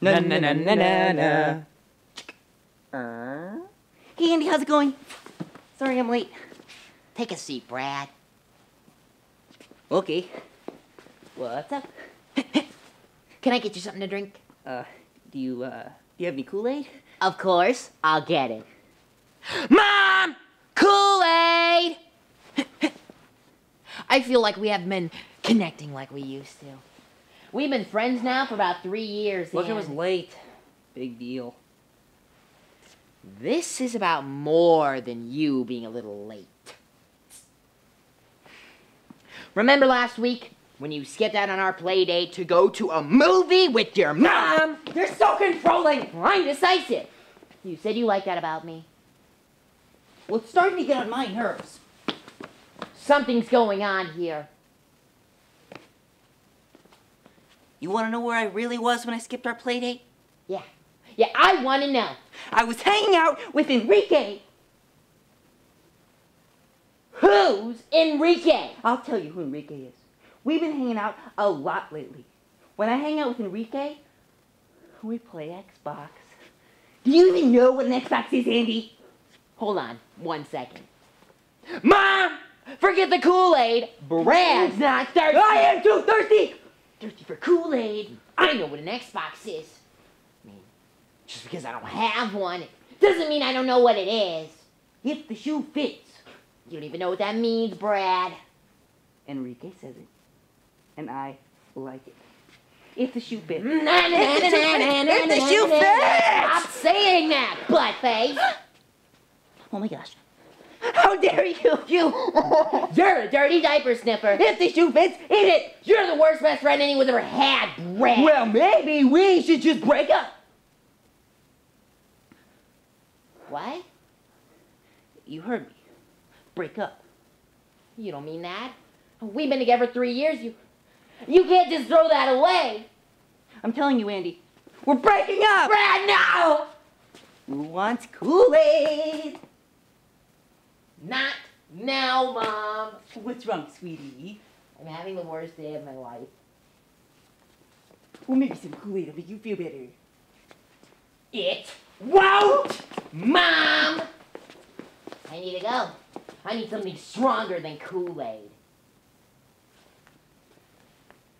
Na na na na na na. Hey Andy, how's it going? Sorry I'm late. Take a seat, Brad. Okay. What's up? Can I get you something to drink? Uh, do you, uh, do you have any Kool-Aid? Of course, I'll get it. Mom! Kool-Aid! I feel like we haven't been connecting like we used to. We've been friends now for about three years. Look, it was late. Big deal. This is about more than you being a little late. Remember last week when you skipped out on our play date to go to a movie with your mom? You're so controlling. I'm decisive. You said you liked that about me. Well, it's starting to get on my nerves. Something's going on here. You want to know where I really was when I skipped our play date? Yeah. Yeah, I want to know. I was hanging out with Enrique. Who's Enrique? I'll tell you who Enrique is. We've been hanging out a lot lately. When I hang out with Enrique, we play Xbox. Do you even know what an Xbox is, Andy? Hold on one second. Mom! Forget the Kool-Aid. Brad's not thirsty. I am too thirsty! Thirsty for Kool-Aid. I know what an Xbox is. I mean, just because I don't have one doesn't mean I don't know what it is. If the shoe fits. You don't even know what that means, Brad. Enrique says it. And I like it. If the shoe fits. If the shoe fits. If the shoe na, na. fits. Stop saying that, buttface. Oh my gosh. How dare you? You, you're a dirty diaper sniffer. If the shoe fits, eat it! You're the worst best friend anyone's ever had, Brad. Well, maybe we should just break up. what? You heard me. Break up. You don't mean that. We've been together three years. You, you can't just throw that away. I'm telling you, Andy. We're breaking up! Brad, no! Who wants Kool-Aid? Not now, Mom. What's wrong, sweetie? I'm having the worst day of my life. Well, maybe some Kool-Aid will make you feel better. It won't, Mom. I need to go. I need something stronger than Kool-Aid.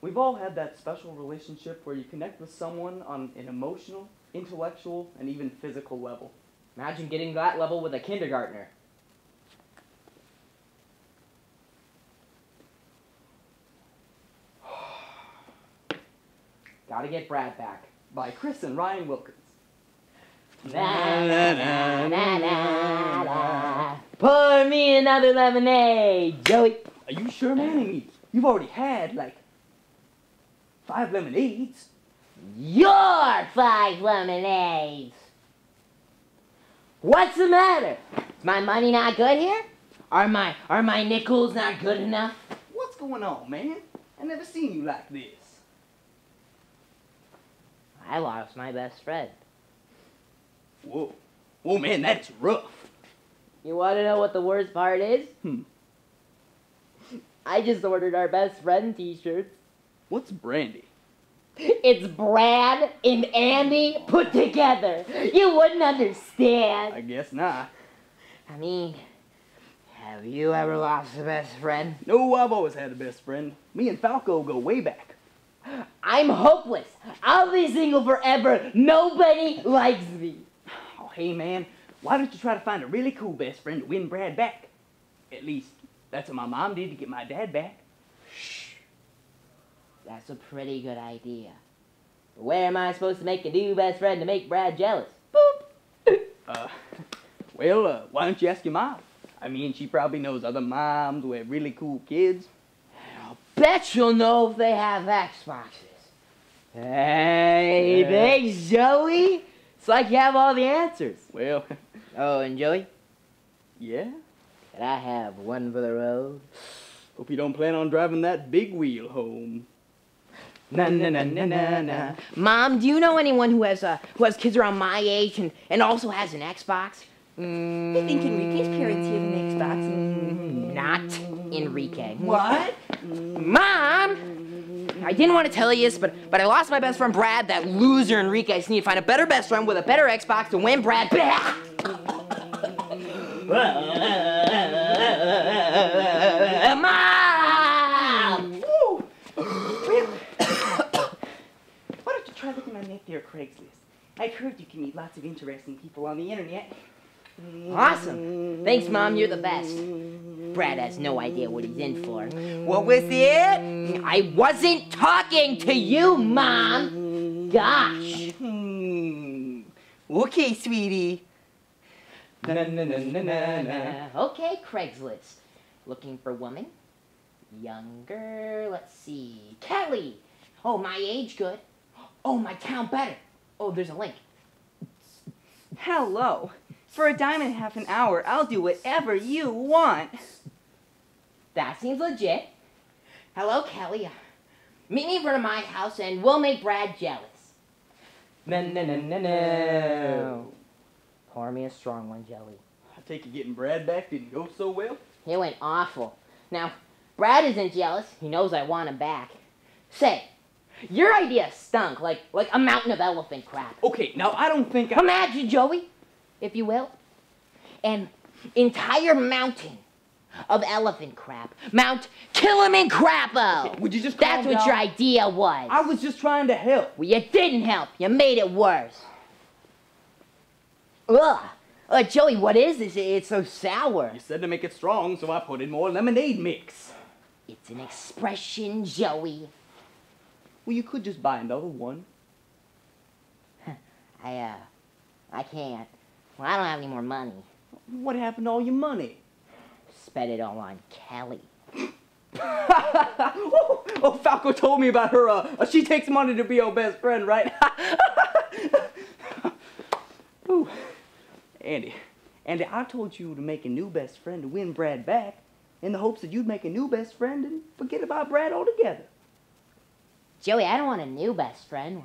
We've all had that special relationship where you connect with someone on an emotional, intellectual, and even physical level. Imagine getting that level with a kindergartner. Gotta get Brad back. By Chris and Ryan Wilkins. Na, na, na, na, na, na. Pour me another lemonade, Joey. Are you sure, man? I mean, you've already had, like, five lemonades. Your five lemonades. What's the matter? Is my money not good here? Are my are my nickels not good enough? What's going on, man? I never seen you like this. I lost my best friend. Whoa. Whoa, man, that's rough. You want to know what the worst part is? Hmm. I just ordered our best friend T-shirts. What's Brandy? It's Brad and Andy put together. You wouldn't understand. I guess not. I mean, have you ever lost a best friend? No, I've always had a best friend. Me and Falco go way back. I'm hopeless. I'll be single forever. Nobody likes me. Oh, hey, man, why don't you try to find a really cool best friend to win Brad back? At least, that's what my mom did to get my dad back. Shh. That's a pretty good idea. But where am I supposed to make a new best friend to make Brad jealous? Boop. Uh, well, uh, why don't you ask your mom? I mean, she probably knows other moms who have really cool kids. I'll bet you'll know if they have Xboxes. Hey, Yeah. thanks, Joey. It's like you have all the answers. Well, Oh, and Joey, yeah. can I have one for the road? Hope you don't plan on driving that big wheel home. Na na na na na na. Mom, do you know anyone who has uh, who has kids around my age and, and also has an Xbox? Mm, I think Enrique's parents have an Xbox. Not Enrique. What? Mom, I didn't want to tell you this, but but I lost my best friend Brad. That loser Enrique. I just need to find a better best friend with a better Xbox to win Brad back. Mom! Why don't you try looking on that there Craigslist? I've heard you can meet lots of interesting people on the internet. Awesome. Thanks, Mom. You're the best. Brad has no idea what he's in for. What was it? I wasn't talking to you, Mom. Gosh. Hmm. Okay, sweetie. Na na na na na na. Okay, Craigslist. Looking for woman? Younger, let's see. Kelly! Oh, my age good. Oh, my town better. Oh, there's a link. Hello. For a dime and a half an hour, I'll do whatever you want. That seems legit. Hello, Kelly. Meet me in front of my house and we'll make Brad jealous. Na na na na na. Oh. Pour me a strong one, Joey. I take it getting Brad back didn't go so well. It went awful. Now, Brad isn't jealous. He knows I want him back. Say, your idea stunk like like a mountain of elephant crap. Okay, now I don't think I. Imagine, Joey, if you will, an entire mountain of elephant crap. Mount Kilimanjaro. Would you just That's what your idea was. I was just trying to help. Well, you didn't help. You made it worse. Ugh. Uh, Joey, what is this? It's so sour. You said to make it strong, so I put in more lemonade mix. It's an expression, Joey. Well, you could just buy another one. I, uh, I can't. Well, I don't have any more money. What happened to all your money? Spent it all on Kelly. oh, oh, Falco told me about her. Uh, uh, she takes money to be your best friend, right? Ooh. Andy, Andy, I told you to make a new best friend to win Brad back, in the hopes that you'd make a new best friend and forget about Brad altogether. Joey, I don't want a new best friend.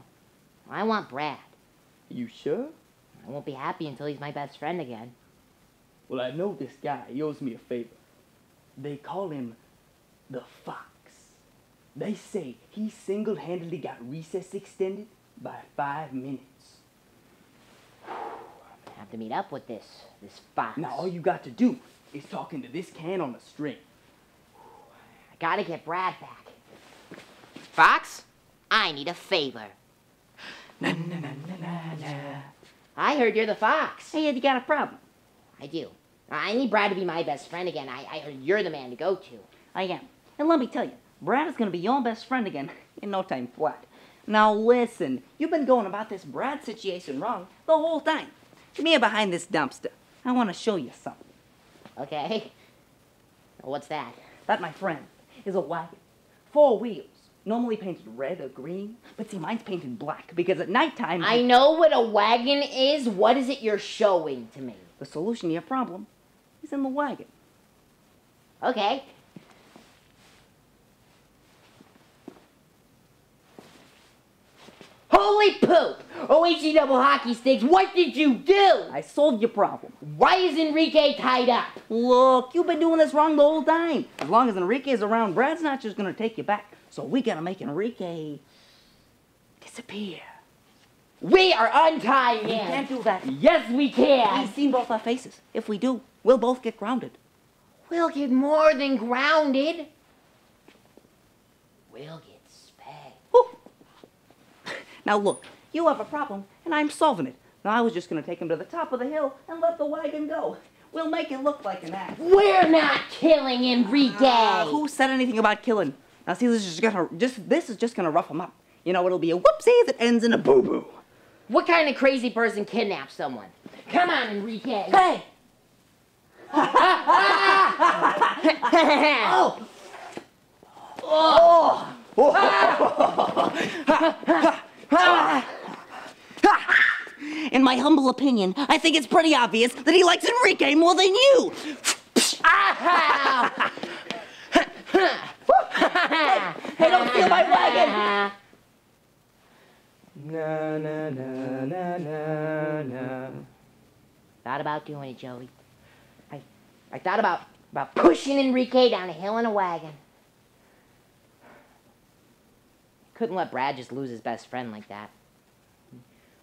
I want Brad. You sure? I won't be happy until he's my best friend again. Well, I know this guy. He owes me a favor. They call him the Fox. They say he single-handedly got recess extended by five minutes. I have to meet up with this, this fox. Now all you got to do is talk into this can on a string. I gotta get Brad back. Fox, I need a favor. Na, na, na, I heard you're the fox. Hey, you got a problem? I do. I need Brad to be my best friend again. I, I heard you're the man to go to. I am. And let me tell you, Brad is going to be your best friend again in no time flat. Now listen, you've been going about this Brad situation wrong the whole time. Come here behind this dumpster. I want to show you something. Okay. What's that? That, my friend, is a wagon. Four wheels. Normally painted red or green, but see, mine's painted black because at nighttime. I know what a wagon is. What is it you're showing to me? The solution to your problem is in the wagon. Okay. Holy poop! OHE double hockey sticks, what did you do? I solved your problem. Why is Enrique tied up? Look, you've been doing this wrong the whole time. As long as Enrique is around, Brad's not just gonna take you back. So we gotta make Enrique disappear. We are untying We can't do that. Yes, we can. We've seen both our faces. If we do, we'll both get grounded. We'll get more than grounded. We'll get spanked. Now look, you have a problem, and I'm solving it. Now I was just gonna take him to the top of the hill and let the wagon go. We'll make it look like an act. We're not killing Enrique. Ah, who said anything about killing? Now see, this is just gonna just this is just gonna rough him up. You know, it'll be a whoopsie that ends in a boo boo. What kind of crazy person kidnaps someone? Come on, Enrique. Hey! oh! In my humble opinion, I think it's pretty obvious that he likes Enrique more than you. Ah! Hey, don't steal my wagon! Na na na na na na. Thought about doing it, Joey. I, I thought about about pushing Enrique down a hill in a wagon. couldn't let Brad just lose his best friend like that.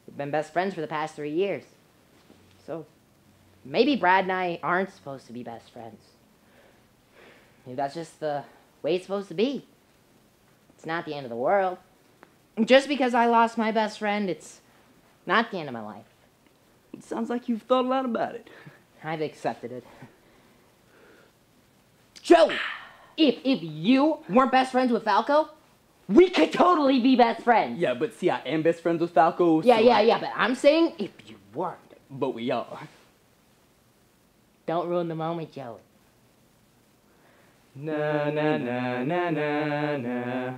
We've been best friends for the past three years. So maybe Brad and I aren't supposed to be best friends. Maybe that's just the way it's supposed to be. It's not the end of the world. Just because I lost my best friend, it's not the end of my life. It sounds like you've thought a lot about it. I've accepted it. Joey, if if you weren't best friends with Falco, we could totally be best friends. Yeah, but see, I am best friends with Falco. Yeah, so yeah, I- yeah, but I'm saying if you weren't. But we are. Don't ruin the moment, Joey. Na na na na na na.